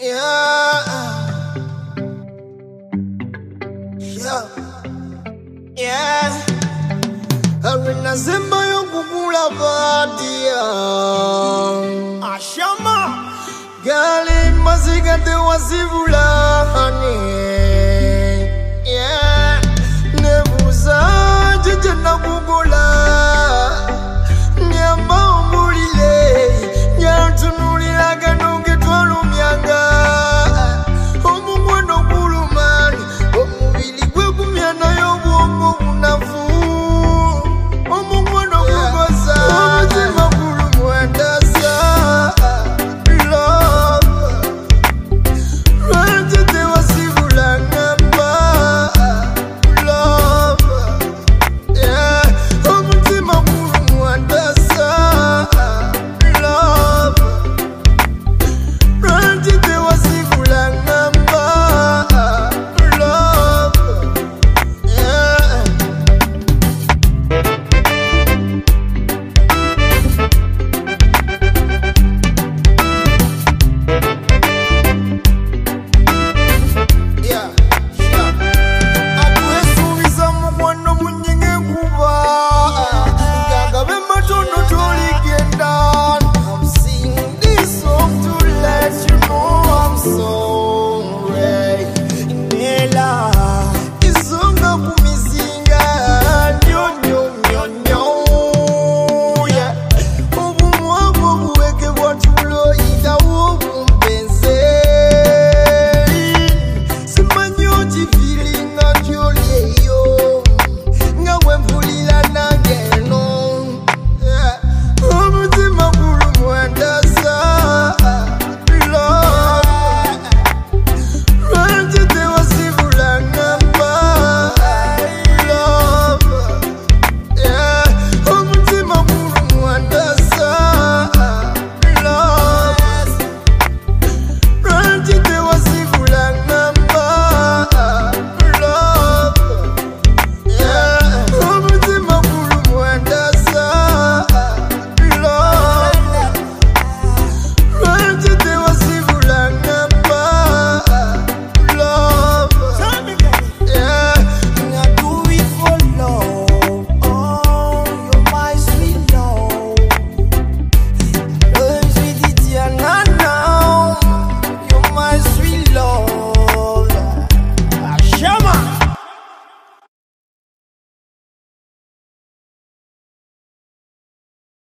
Yeah. Yeah. Yeah. Arina Zimba yokukula badia. Ashama. Gali mazigate wazivula.